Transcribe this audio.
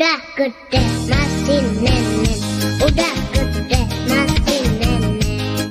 Good day, good day, my